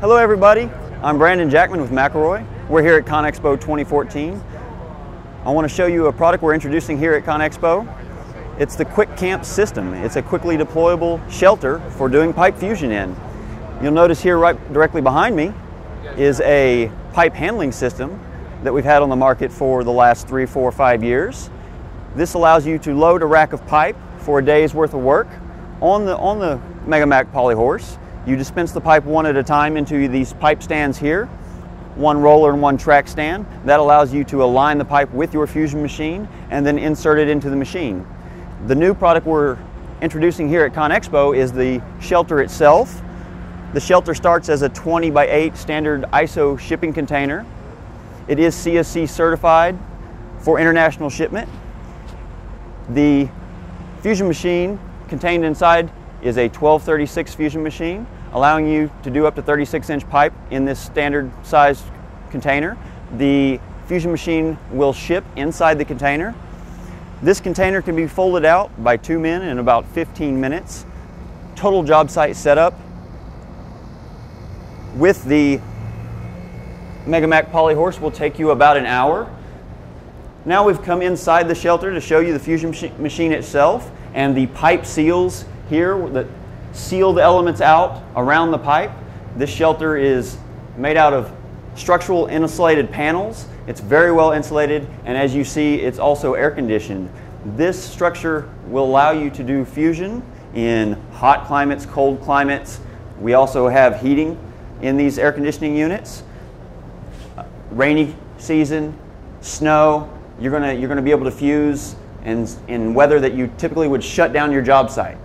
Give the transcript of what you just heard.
Hello everybody, I'm Brandon Jackman with McElroy. We're here at ConExpo 2014. I want to show you a product we're introducing here at ConExpo. It's the QuickCamp system. It's a quickly deployable shelter for doing pipe fusion in. You'll notice here right directly behind me is a pipe handling system that we've had on the market for the last three, four, five years. This allows you to load a rack of pipe for a day's worth of work on the, on the MegaMc Polyhorse. You dispense the pipe one at a time into these pipe stands here, one roller and one track stand. That allows you to align the pipe with your fusion machine and then insert it into the machine. The new product we're introducing here at ConExpo is the shelter itself. The shelter starts as a 20 by 8 standard ISO shipping container. It is CSC certified for international shipment. The fusion machine contained inside is a 1236 fusion machine, allowing you to do up to 36 inch pipe in this standard sized container. The fusion machine will ship inside the container. This container can be folded out by two men in about 15 minutes. Total job site setup with the MegaMc Polyhorse will take you about an hour. Now we've come inside the shelter to show you the fusion machine itself and the pipe seals here that seal the elements out around the pipe. This shelter is made out of structural insulated panels. It's very well insulated and as you see it's also air conditioned. This structure will allow you to do fusion in hot climates, cold climates. We also have heating in these air conditioning units. Rainy season, snow, you're gonna, you're gonna be able to fuse in, in weather that you typically would shut down your job site.